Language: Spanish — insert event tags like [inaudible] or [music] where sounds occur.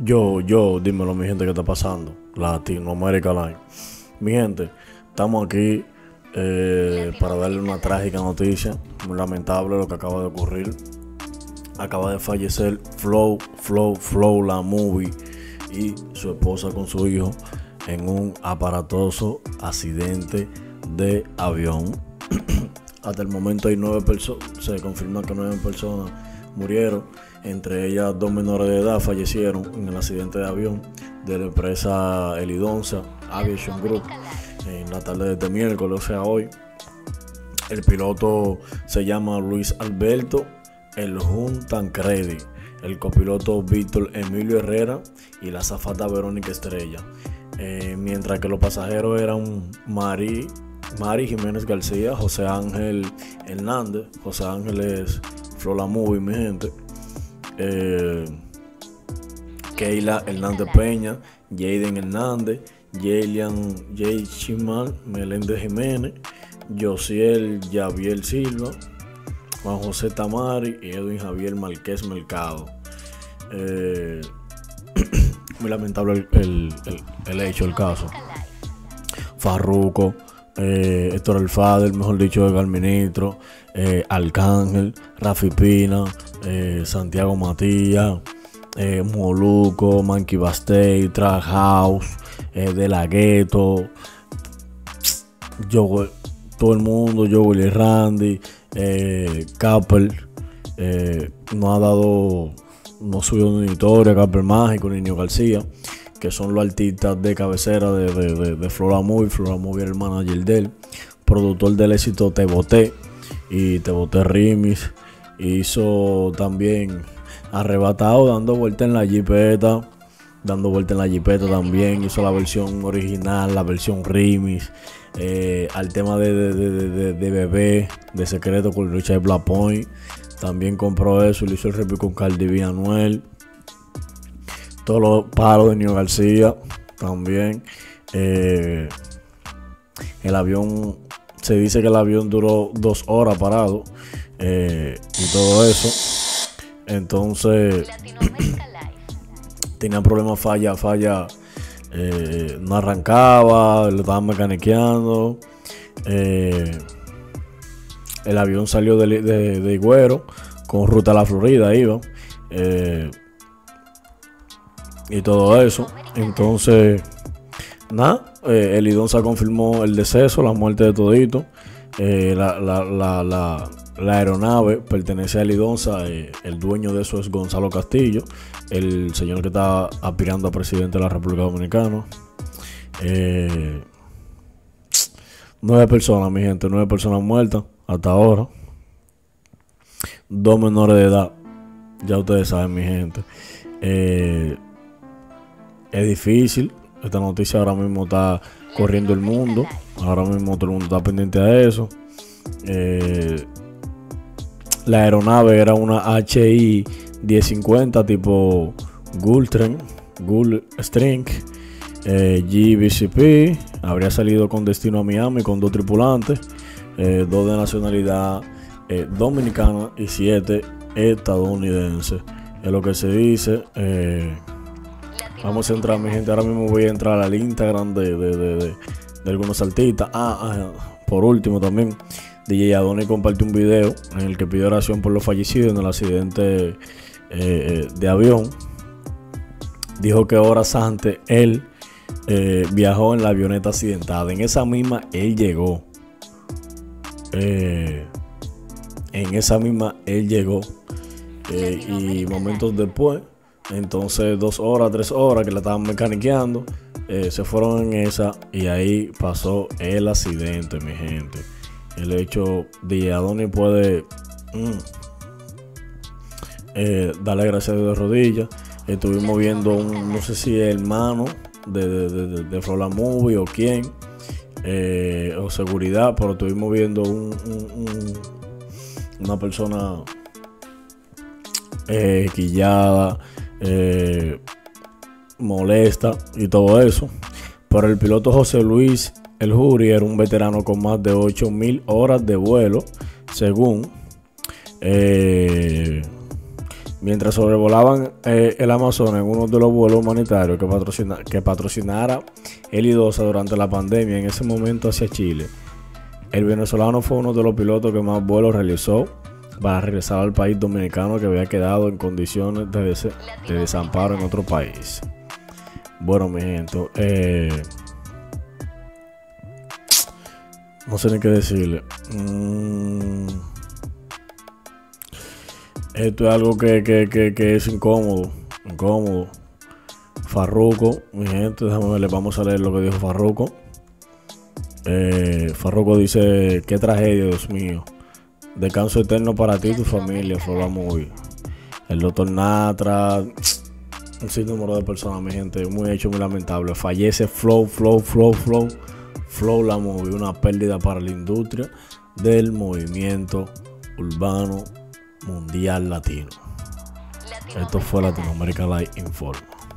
Yo, yo, dímelo, mi gente, ¿qué está pasando? Latinoamérica Line. Mi gente, estamos aquí eh, para darle una trágica noticia. Muy lamentable lo que acaba de ocurrir. Acaba de fallecer Flow, Flow, Flow, la movie y su esposa con su hijo en un aparatoso accidente de avión. [clears throat] Hasta el momento hay nueve personas, se confirma que nueve personas murieron entre ellas dos menores de edad fallecieron en el accidente de avión de la empresa Elidonza Aviation Group en la tarde de este miércoles, o sea hoy. El piloto se llama Luis Alberto El Jun Tancredi, el copiloto Víctor Emilio Herrera y la zafata Verónica Estrella. Eh, mientras que los pasajeros eran Mari, Mari Jiménez García, José Ángel Hernández, José Ángel es Flora Movie, mi gente eh, Keila Hernández Peña, Jaden Hernández, Jelian J. Chimal, Meléndez Jiménez, Josiel Javier Silva, Juan José Tamari y Edwin Javier Marqués Mercado. Eh, [clears throat] muy lamentable el, hecho, el caso. Farruco, eh, Héctor El Fader, mejor dicho, de Ministro, eh, Arcángel, Rafi Pina, eh, Santiago Matías, eh, Moluco, Monkey Bastey, Trash House, De La Ghetto, todo el mundo, yo, Willy Randy, eh, no ha dado, no subió una historia, Capel Mágico, Niño García, que son los artistas de cabecera de, de, de, Flora Movie, Flora Movie el manager de él, productor del éxito Te Boté y Te Boté Rimis Hizo también arrebatado dando vuelta en la jipeta. Dando vuelta en la jipeta también. Hizo la versión original, la versión remix. Eh, al tema de, de, bebé, de secreto con Richard Black. También compró eso y le hizo el review con Cardi B Anuel. Todos los palos de Nio García también. Eh, el avión, se dice que el avión duró dos horas parado. Eh, y todo eso. Entonces, [clears throat] tenía problemas, falla, falla, eh, no arrancaba, lo estaban mecaniqueando. El avión salió de, de, con ruta a la Florida, iba. Y todo eso. Entonces, nada, el Idonza confirmó el deceso, la muerte de todito. la, la la aeronave pertenece a Lidonza, eh, el dueño de eso es Gonzalo Castillo, el señor que está aspirando a presidente de la República Dominicana. Eh, nueve personas, mi gente, nueve personas muertas hasta ahora. Dos menores de edad, ya ustedes saben, mi gente. Es difícil, esta noticia ahora mismo está corriendo el mundo, ahora mismo todo el mundo está pendiente a eso. Eh, la aeronave era una HI 1050 tipo Gultren, Gulstring eh, GBCP. Habría salido con destino a Miami con dos tripulantes, eh, dos de nacionalidad eh, dominicana y siete estadounidenses. Es lo que se dice. Vamos a entrar, mi gente. Ahora mismo voy a entrar al Instagram de, de, algunos artistas. ah, ah, por último también. DJ Adoni compartió un video en el que pidió oración por los fallecidos en el accidente eh, eh, de avión. Dijo que horas antes él eh, viajó en la avioneta accidentada. En esa misma él llegó. en esa misma él llegó. y momentos después, entonces dos horas, tres horas que la estaban mecaniqueando, se fueron en esa y ahí pasó el accidente, mi gente el hecho de Adonis puede mm, eh, darle gracias a Dios de rodillas. Estuvimos viendo un, no sé si hermano de, de, de, Flora Movie o quién, eh, o seguridad, pero estuvimos viendo un, una persona eh, quillada, molesta y todo eso. Pero el piloto José Luis el jury era un veterano con más de 8.000 horas de vuelo, según, eh, Mientras sobrevolaban eh, el Amazonas en uno de los vuelos humanitarios que, patrocina, que patrocinara el IDOSA durante la pandemia en ese momento hacia Chile, el venezolano fue uno de los pilotos que más vuelos realizó para regresar al país dominicano que había quedado en condiciones de, de desamparo en otro país. Bueno, mi gente, eh, no sé ni qué decirle. Mm. Esto es algo que, que, es incómodo. Incómodo. Farruco, mi gente, déjame ver, vamos a leer lo que dijo Farruco. Eh, Farruco dice, qué tragedia, Dios mío. Descanso eterno para ti y tu familia, fue muy. El doctor Natra, [tsk] un sinnúmero de personas, mi gente, muy hecho, muy lamentable. Fallece Flow, Flow, Flow, Flow. Flow la movie, una pérdida para la industria del movimiento urbano mundial latino. Esto fue Latinoamérica Live Informa.